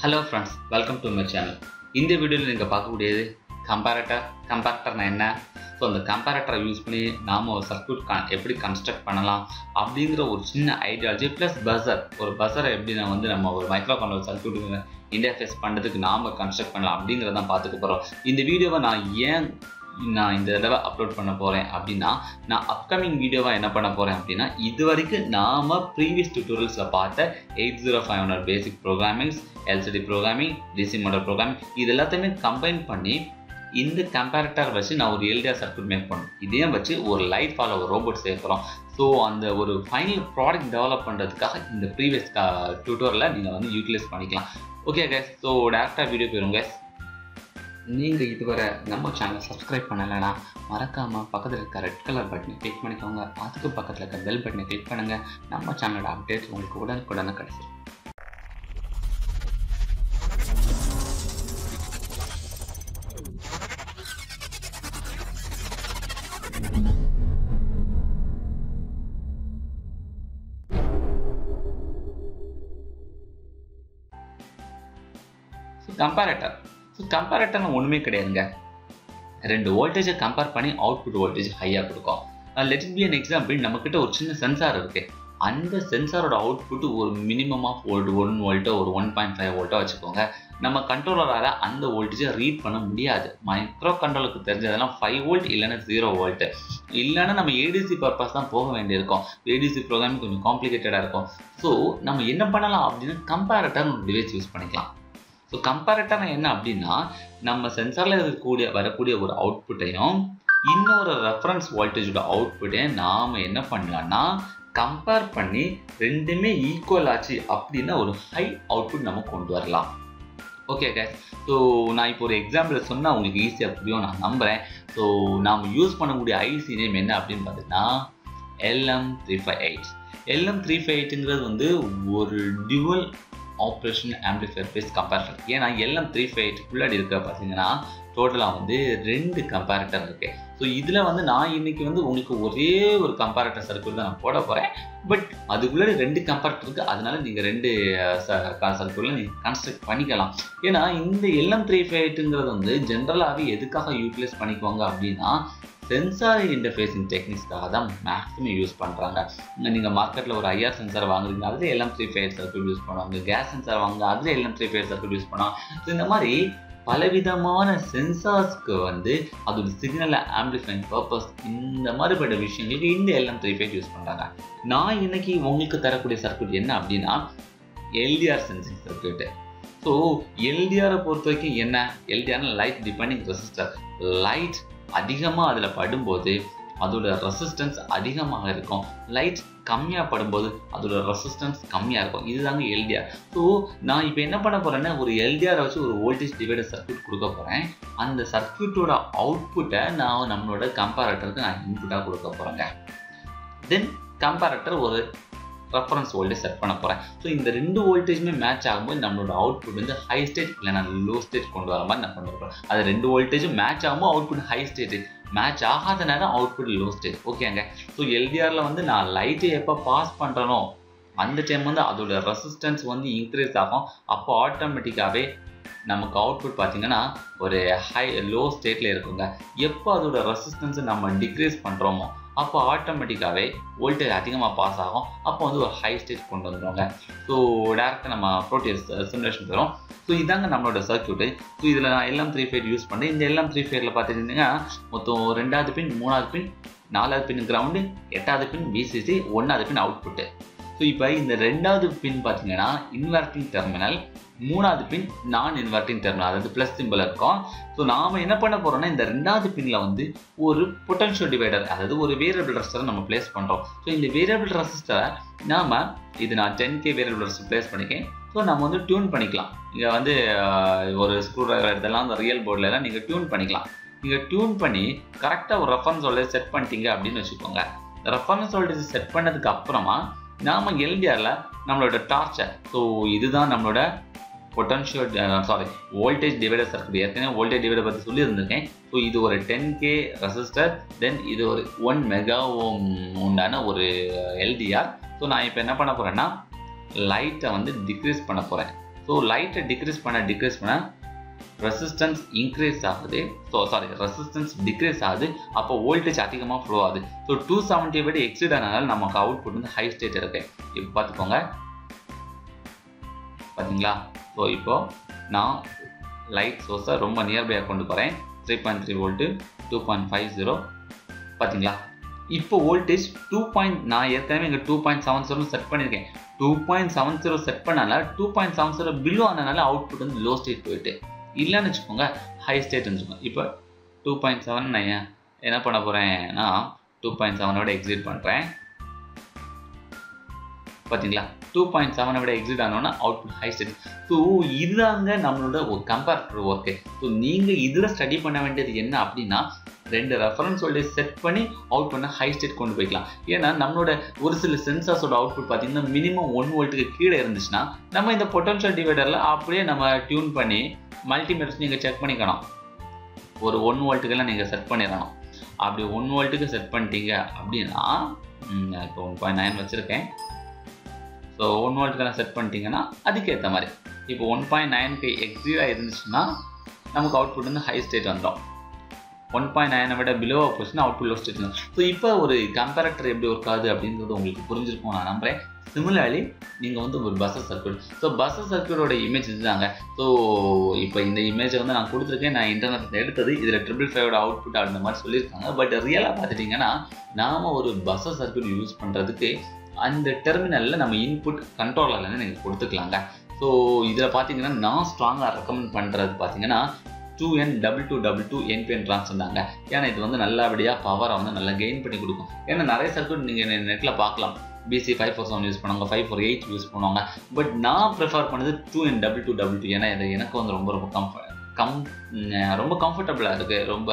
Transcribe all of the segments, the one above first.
Hello friends welcome to my channel இந்த வீடியோவில் நீங்கள் பார்க்கக்கூடியது கம்பேரட்டர் கம்பேரட்டர்னா என்ன? ஸோ அந்த கம்பேரட்டரை யூஸ் பண்ணி நாம் ஒரு சர்க்கியூட் கா எப்படி கன்ஸ்ட்ரக்ட் பண்ணலாம் அப்படிங்கிற ஒரு சின்ன ஐடியாலஜி ப்ளஸ் பஸர் ஒரு பஸரை எப்படி நான் வந்து நம்ம ஒரு மைக்ரோ கண்ட்ரோல் சர்க்கியூட் இன்டர்ஃபேஸ் பண்ணுறதுக்கு நாம் கன்ஸ்ட்ரக்ட் பண்ணலாம் அப்படிங்கிறதான் பார்த்துக்க போகிறோம் இந்த வீடியோவை நான் ஏன் நான் இந்த தடவை அப்லோட் பண்ண போகிறேன் அப்படின்னா நான் அப்கமிங் வீடியோவாக என்ன பண்ண போகிறேன் அப்படின்னா இது வரைக்கும் நாம் ப்ரீவியஸ் டியூட்டோரியல்ஸில் பார்த்த eight zero five hundred basic programmings LCD programming DC motor programming இது எல்லாத்தையுமே கம்பைன் பண்ணி இந்த கம்பேரக்டர் வச்சு நான் ஒரு எல்டிஆர் சர்க்யூட் மேக் பண்ணணும். இதையும் வச்சு ஒரு லைட் ஃபாலோ ஒரு ரோபோட் சேர்க்குறோம் ஸோ அந்த ஒரு ஃபைனல் ப்ராடக்ட் டெவலப் பண்ணுறதுக்காக இந்த ப்ரீவியஸ் டியூட்டோரில் நீங்கள் வந்து யூட்டிலைஸ் பண்ணிக்கலாம். ஓகே கேஸ் ஸோ டேரெக்டாக வீடியோ போயிடும் கேஸ் நீங்கள் இதுவரை நம்ம சேனலை சப்ஸ்கிரைப் பண்ணலைன்னா மறக்காமல் பக்கத்தில் இருக்க ரெட் கலர் பட்டனை கிளிக் பண்ணிக்கோங்க. அதுக்கு பக்கத்தில் இருக்க பெல் பட்டனை கிளிக் பண்ணுங்கள் நம்ம சேனலோட அப்டேட்ஸ் உங்களுக்கு உடனுக்குடனே கிடைச்சிடும் கம்பேரட்டர் ஸோ கம்பேரட்டர்னு ஒன்றுமே கிடையாதுங்க. ரெண்டு வோல்டேஜை கம்பேர் பண்ணி அவுட்புட் வோல்டேஜ் ஹையாக கொடுக்கும். Let it be an example நம்மக்கிட்ட ஒரு சின்ன சென்சார் இருக்குது அந்த சென்சாரோட அவுட்புட் ஒரு மினிமம் ஆஃப் வோல்ட் ஒன் வோல்ட்டோ ஒரு ஒன் பாயிண்ட் ஃபைவ் வோல்ட்டோ வச்சுக்கோங்க. நம்ம கண்ட்ரோலரால் அந்த வோல்டேஜை ரீட் பண்ண முடியாது. மைக்ரோ கண்ட்ரோலுக்கு தெரிஞ்சதெல்லாம் ஃபைவ் வோல்ட் இல்லைன்னா ஜீரோ வோல்ட்டு இல்லைன்னா நம்ம ஏடிசி பர்பஸ் தான் போக வேண்டியிருக்கும். ஏடிசி ப்ரோக்ராம் கொஞ்சம் காம்ப்ளிகேட்டடாக இருக்கும். ஸோ நம்ம என்ன பண்ணலாம் அப்படின்னா கம்பேரட்டர் ஒரு டிவைஸ் யூஸ் பண்ணிக்கலாம். ஸோ கம்பேரட்டர்னா என்ன அப்படின்னா நம்ம சென்சாரில் இருக்கக்கூடிய வரக்கூடிய ஒரு அவுட்புட்டையும் இன்னொரு ரெஃபரன்ஸ் வோல்டேஜோட அவுட்புட்டையும் நாம் என்ன பண்ணலாம்னா கம்பேர் பண்ணி ரெண்டுமே ஈக்குவல் ஆச்சு அப்படின்னா ஒரு ஹை அவுட்புட் நம்ம கொண்டு வரலாம். ஓகே கேஸ் ஸோ நான் இப்போ ஒரு எக்ஸாம்பிள் சொன்னால் உங்களுக்கு ஈஸியாக புரியும் நான் நம்புகிறேன் ஸோ நாம் யூஸ் பண்ணக்கூடிய ஐசி நேம் என்ன அப்படின்னு பார்த்தீங்கன்னா LM three five eight LM three five எயிட்டுங்கிறது வந்து ஒரு dual operation amplifier base comparator ஏன்னா எல்லாம் த்ரீ ஃபைவ் எயிட்டுக்குள்ளாடி இருக்க பார்த்தீங்கன்னா டோட்டலாக வந்து ரெண்டு கம்பேரிட்டர் இருக்குது ஸோ இதில் வந்து நான் இன்னைக்கு வந்து உங்களுக்கு ஒரே ஒரு கம்பேரிட்டர் சர்க்கிள் தான் நான் போட போகிறேன் பட் அதுக்குள்ளே ரெண்டு கம்பேரிட்டர் இருக்குது அதனால நீங்கள் ரெண்டு சர்க்கிளில் நீங்கள் கன்ஸ்ட்ரக்ட் பண்ணிக்கலாம். ஏன்னா இந்த எல்எம் த்ரீ ஃபைவ் எயிட்டுங்கிறது வந்து ஜென்ரலாகவே எதுக்காக யூட்டிலைஸ் பண்ணிக்குவாங்க அப்படின்னா சென்சார் இன்டர்ஃபேஸிங் டெக்னிக்ஸ்க்காக தான் மேக்ஸிமம் யூஸ் பண்ணுறாங்க நீங்கள் மார்க்கெட்டில் ஒரு ஐஆர் சென்சார் வாங்குறீங்க அதில் எல்லாம் த்ரீ ஃபைவ் சர்க்கிள் யூஸ் பண்ணுவாங்க கேஸ் சென்சார் வாங்க அதில் எல்லாம் த்ரீ ஃபேர் சர்க்கிள் யூஸ் பண்ணுவாங்க ஸோ இந்த மாதிரி பலவிதமான சென்சார்ஸ்க்கு வந்து அதோட சிக்னலை ஆம்பிளிஃபைங் பர்பஸ் இந்த மாதிரிப்பட்ட விஷயங்களுக்கு இந்த எல்லாம் த்ரீ ஃபைவ் யூஸ் பண்ணுறாங்க நான் இன்னைக்கு உங்களுக்கு தரக்கூடிய சர்க்கியூட் என்ன அப்படின்னா எல்டிஆர் சென்சிங் சர்க்கியூட்டு ஸோ எல்டிஆரை பொறுத்த வரைக்கும் என்ன? எல்டிஆர்னா லைட் டிபெண்டிங் ரெசிஸ்டர் லைட் அதிகமாக அதில் படும்போது அதோட ரெசிஸ்டன்ஸ் அதிகமாக இருக்கும். லைட் கம்மியாக படும்போது அதோட ரெசிஸ்டன்ஸ் கம்மியாக இருக்கும். இதுதாங்க எல்டிஆர் ஸோ நான் இப்போ என்ன பண்ண போகிறேன்னா ஒரு எல்டிஆரை வச்சு ஒரு வோல்டேஜ் டிவைடர் சர்க்யூட் கொடுக்க போகிறேன் அந்த சர்க்யூட்டோட அவுட்புட்டை நான் நம்மளோட கம்பேரட்டருக்கு நான் இன்புட்டாக கொடுக்க போகிறேங்க தென் கம்பேரட்டர் ஒரு ரெஃபரன்ஸ் வோல்டேஜ் செட் பண்ண போகிறேன் ஸோ இந்த ரெண்டு வோல்டேஜுமே மேட்ச் ஆகும்போது நம்மளோட அவுட்புட் வந்து ஹை ஸ்டேஜ் இல்லைனா லோ ஸ்டேஜ் கொண்டு வர மாதிரி நான் கொண்டு வரேன் அது ரெண்டு வோல்டேஜும் மேட்ச் ஆகும்போது அவுட்புட் ஹை ஸ்டேஜ் மேட்ச் ஆகாத நேரம் அவுட்புட் லோ ஸ்டேட் ஓகேங்க ஸோ எல்டிஆரில் வந்து நான் லைட்டை எப்போ பாஸ் பண்ணுறனோ அந்த டைம் வந்து அதோட ரெசிஸ்டன்ஸ் வந்து இன்க்ரீஸ் ஆகும். அப்போ ஆட்டோமேட்டிக்காகவே நமக்கு அவுட்புட் பார்த்தீங்கன்னா ஒரு ஹை லோ ஸ்டேட்டில் இருக்குங்க. எப்போ அதோட ரெசிஸ்டன்ஸை நம்ம டிக்ரீஸ் பண்ணுறோமோ அப்போ ஆட்டோமேட்டிக்காகவே வோல்டேஜ் அதிகமாக பாஸ் ஆகும். அப்போ வந்து ஒரு ஹை ஸ்டேஜ் கொண்டு வந்துடுவாங்க ஸோ டேரெக்டாக நம்ம ப்ரோட்டீஸ் சிமுலேஷன் தரும். ஸோ இதாங்க நம்மளோட சர்க்கியூட்டு ஸோ இதில் நான் எல்லாம் த்ரீ ஃபேர் யூஸ் பண்ணேன் இந்த எல்லாம் த்ரீ ஃபேரில் பார்த்துட்டிங்கன்னா மொத்தம் ரெண்டாவது பின் மூணாவது பின் நாலாவது பின் கிரவுண்டு எட்டாவது பின் விசிசி ஒன்றாவது பின் அவுட்புட்டு ஸோ இப்போ இந்த ரெண்டாவது பின் பார்த்தீங்கன்னா இன்வெர்ட்டிங் டெர்மினல் மூணாவது பின் நான் இன்வெர்டிங் டெர்மினல் அதாவது ப்ளஸ் சிம்பிள் இருக்கும். ஸோ நாம் என்ன பண்ண போகிறோம்னா இந்த ரெண்டாவது பின்னில் வந்து ஒரு பொட்டன்ஷியல் டிவைடர் அதாவது ஒரு வேரியபிள் ரெசிஸ்டரை நம்ம பிளேஸ் பண்ணுறோம் ஸோ இந்த வேரியபிள் ரெசிஸ்டரை நாம் இது நான் ten K variable resistor place பண்ணிக்கேன். So நம்ம வந்து டியூன் பண்ணிக்கலாம். இங்கே வந்து ஒரு ஸ்க்ரூ ட்ரைவர் இதெல்லாம் அந்த ரியல் போர்டிலலாம் நீங்கள் டியூன் பண்ணிக்கலாம். நீங்கள் டியூன் பண்ணி கரெக்டாக ஒரு ரெஃபரன்ஸ் வோல்டேஜ் செட் பண்ணிட்டீங்க அப்படின்னு வச்சுக்கோங்க. ரெஃபரன்ஸ் வோல்டேஜ் செட் பண்ணதுக்கு அப்புறமா நாம் எல்டிஆரில் நம்மளோட டார்ச்சர் ஸோ இதுதான் நம்மளோட பொட்டன்ஷியல் சாரி வோல்டேஜ் டிவைடர் இருக்குது ஏற்கனவே வோல்டேஜ் டிவைடர் பற்றி சொல்லியிருந்திருக்கேன். ஸோ இது ஒரு டென் கே ரெசிஸ்டர் தென் இது ஒரு ஒன் மெகா ஓம் உண்டான ஒரு எல்டிஆர் ஸோ நான் இப்போ என்ன பண்ண போகிறேன்னா லைட்டை வந்து டிக்ரீஸ் பண்ண போகிறேன் ஸோ லைட்டை டிக்ரீஸ் பண்ண டிக்ரீஸ் பண்ண ரெசிஸ்டன்ஸ் இன்க்ரீஸ் ஆகுது. ஸோ சாரி ரெசிஸ்டன்ஸ் டிக்ரீஸ் ஆகுது. அப்போ வோல்டேஜ் அதிகமாக ஃப்ளோ ஆகுது. ஸோ டூ செவன்ட்டி விட எக்ஸிட் ஆனதால நமக்கு அவுட்புட் வந்து ஹை ஸ்டேட் இருக்கு இப்போ பார்த்துக்கோங்க. பார்த்தீங்களா ஸோ இப்போது நான் லைட் சோர்ஸை ரொம்ப நியர்பையாக கொண்டு போகிறேன் three point three volt two point five zero பார்த்தீங்களா இப்போ வோல்டேஜ் டூ பாயிண்ட் நான் ஏற்கனவே இங்கே two point seven zero set பண்ணியிருக்கேன். Two point seven zero set பண்ணனால two point seven zero below ஆனதுனால அவுட்புட் வந்து லோ ஸ்டேட் போயிட்டு. இல்லைன்னு வச்சுக்கோங்க ஹை ஸ்டேட் வச்சுக்கோங்க. இப்போ டூ பாயிண்ட் செவன் நான் ஏன் என்ன பண்ண போகிறேன்னா டூ பாயிண்ட் செவனோட எக்ஸிட் பண்ணுறேன் பார்த்தீங்களா டூ பாயிண்ட் செவனை விட எக்ஸிட் ஆனோன்னா அவுட்புட் ஹை ஸ்டேட் ஸோ இதுதாங்க நம்மளோட ஒரு கம்பேரிட்டர் ஒர்க்கு ஸோ நீங்கள் இதில் ஸ்டடி பண்ண வேண்டியது என்ன அப்படின்னா ரெண்டு ரெஃபரன்ஸ் வோல்டேஜ் செட் பண்ணி அவுட் பண்ண ஹை ஸ்டேட் கொண்டு போய்க்கலாம். ஏன்னா நம்மளோட ஒரு சில சென்சார்ஸோட அவுட்புட் பார்த்தீங்கன்னா மினிமம் ஒன் வோல்ட்டுக்கு கீழே இருந்துச்சுன்னா நம்ம இந்த பொட்டன்ஷியல் டிவைடரில் அப்படியே நம்ம டியூன் பண்ணி மல்டிமீட்டர்ஸ் நீங்கள் செக் பண்ணிக்கணும் ஒரு ஒன் வோல்ட்டுக்கெல்லாம் நீங்கள் செட் பண்ணிடணும். அப்படி ஒன் வோல்ட்டுக்கு செட் பண்ணிட்டீங்க அப்படின்னா இப்போ ஒன் பாயிண்ட் நைன் வச்சுருக்கேன். ஸோ ஒன் வோல்ட்டுக்கெல்லாம் செட் பண்ணிட்டீங்கன்னா அதுக்கேற்ற மாதிரி. இப்போ ஒன் பாயிண்ட் நைனுக்கு எக்ஸீராக இருந்துச்சுன்னா நமக்கு அவுட்புட் வந்து ஹை ஸ்டேட் வந்துடும். ஒன் பாயிண்ட் நைனை விட பிலோவாக போச்சுன்னா அவுட்புட் லோ ஸ்டேட் ஸோ இப்போ ஒரு கம்பேரக்டர் எப்படி ஒர்க் ஆகுது அப்படின்றது உங்களுக்கு புரிஞ்சிருக்கும் நான் நம்புறேன். சிமிலர்லி நீங்கள் வந்து ஒரு பஸ்ஸர் சர்க்கியூட் ஸோ பஸ்ஸர் சர்க்கியூட்டோட இமேஜ் இதுதாங்க. ஸோ இப்போ இந்த இமேஜை வந்து நான் கொடுத்துருக்கேன். நான் இன்டர்நெட் எடுத்தது. இதில் ட்ரிபிள் ஃபைவோட அவுட்புட் அந்த மாதிரி சொல்லியிருக்காங்க. பட் ரியலாக பார்த்துட்டிங்கன்னா நாம் ஒரு பஸ்ஸர் சர்க்கியூட் யூஸ் பண்ணுறதுக்கு அந்த டெர்மினலில் நம்ம இன்புட் கண்ட்ரோலர்லேருந்து நீங்கள் கொடுத்துக்கலாங்க ஸோ இதில் பார்த்தீங்கன்னா நான் ஸ்ட்ராங்காக ரெக்கமெண்ட் பண்ணுறது பார்த்தீங்கன்னா two N double two double two NPN transfer தாங்க. ஏன்னா இது வந்து நல்லபடியாக பவரை வந்து நல்லா கெயின் பண்ணி கொடுக்கும். ஏன்னா நிறைய சர்க்கியூட் நீங்கள் நெட்டில் பார்க்கலாம் BC five four seven use பண்ணுவாங்க ஃபைவ் ஃபோர் எயிட் யூஸ் பண்ணுவாங்க. பட் நான் ப்ரிஃபர் பண்ணது two N double two double two ஏன்னா இது எனக்கு வந்து ரொம்ப ரொம்ப கம்ஃபர்ட் கம் ரொம்ப கம்ஃபர்டபுளாக இருக்குது ரொம்ப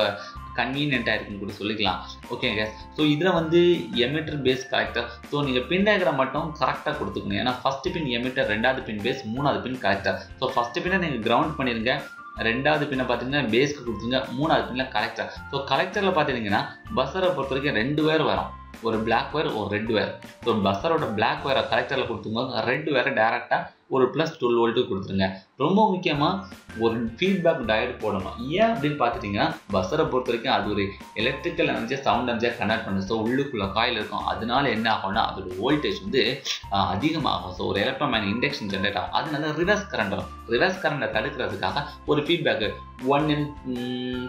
கன்வீனியண்ட்டாக இருக்குன்னு கூட சொல்லிக்கலாம். ஓகேங்க ஸோ இதில் வந்து எமிட்டர் பேஸ் கரெக்டர் ஸோ நீங்கள் பின் டயக்ராம் மட்டும் கரெக்டாக கொடுத்துக்கணும் ஏன்னா ஃபஸ்ட்டு பின் எமிட்டர் ரெண்டாவது பின் பேஸ் மூணாவது பின் கரெக்டர் ஸோ ஃபஸ்ட்டு பின்னை நீங்கள் கிரவுண்ட் பண்ணிடுங்க ரெண்டாவது பின்னை பார்த்தீங்கன்னா பேஸ்க்கு கொடுத்துருங்க. மூணாவது பின்னில் கலெக்டர் ஸோ கலெக்டரில் பார்த்தீங்கன்னா பஸ்ஸரை பொறுத்த வரைக்கும் ரெண்டு பேர் வரும். ஒரு பிளாக் ஒயர் ஒரு ரெட் ஒயர் ஸோ பஸ்ஸரோட பிளாக் ஒயரை கலெக்டரில் கொடுத்துருங்க ரெட் ஒயரை டேரெக்டாக ஒரு ப்ளஸ் டுவெல் வோல்ட்டு கொடுத்துருங்க. ரொம்ப முக்கியமாக ஒரு ஃபீட்பேக் டயட் போடணும். ஏன் அப்படின்னு பார்த்துட்டிங்கன்னா பஸ்ஸரை பொறுத்த வரைக்கும் அது ஒரு எலக்ட்ரிக்கல் எனர்ஜியாக சவுண்ட் எனர்ஜியாக கனெக்ட் பண்ணும் ஸோ உள்ளுக்குள்ளே காயில் இருக்கும். அதனால என்ன ஆகும்னா அதோட வோல்டேஜ் வந்து அதிகமாகும். ஸோ ஒரு எலக்ட்ரோமேன் இண்டக்ஷன் ஜென்ரேட் ஆகும். அதனால ரிவர்ஸ் கரண்ட் வரும். ரிவர்ஸ் கரண்ட்டை தடுக்கிறதுக்காக ஒரு feedback one in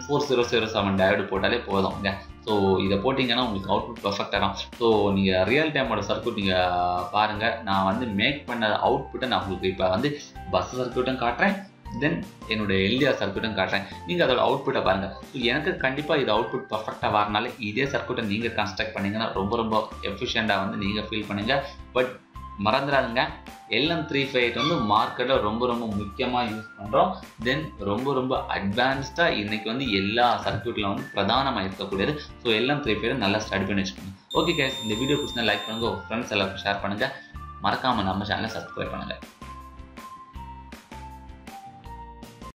four zero zero seven tired போட்டாலே போதும். ஸோ இதை போட்டிங்கன்னா உங்களுக்கு அவுட்புட் பர்ஃபெக்டாக தான். ஸோ நீங்கள் ரியல் டைமோட சர்க்கியூட் நீங்கள் பாருங்கள் நான் வந்து மேக் பண்ண அவுட்புட்டை நான் உங்களுக்கு இப்போ வந்து பஸ் சர்க்கியூட்டும் காட்டுறேன். தென் என்னோட எல்டிஆர் சர்க்கியூட்டும் காட்டுறேன். நீங்கள் அதோட அவுட்புட்டை பாருங்கள் ஸோ எனக்கு கண்டிப்பாக இது அவுட்புட் பர்ஃபெக்டாக வரனால இதே சர்க்கியூட்டை நீங்கள் கன்ஸ்ட்ரக்ட் பண்ணிங்கன்னா ரொம்ப ரொம்ப எஃபிஷியண்ட்டாக வந்து நீங்கள் ஃபீல் பண்ணுங்கள் பட் மறந்துடாதுங்க. எல்எம் த்ரீ ஃபைவ் எயிட் வந்து மார்க்கெட்டில் ரொம்ப ரொம்ப முக்கியமாக யூஸ் பண்ணுறோம் தென் ரொம்ப ரொம்ப அட்வான்ஸ்டாக இன்றைக்கி வந்து எல்லா சர்க்கியூட்டில் வந்து பிரதானமாக இருக்கக்கூடியது. ஸோ எல்எம் த்ரீ ஃபைவ் நல்லா ஸ்டடி பண்ணி வச்சுக்கோங்க. ஓகே கேஸ் இந்த வீடியோ பிடிச்சினா லைக் பண்ணுங்கள் உங்கள் ஃப்ரெண்ட்ஸ் எல்லாருக்கும் ஷேர் பண்ணுங்கள் மறக்காமல் நம்ம சேனலை சப்ஸ்கிரைப் பண்ணுங்கள்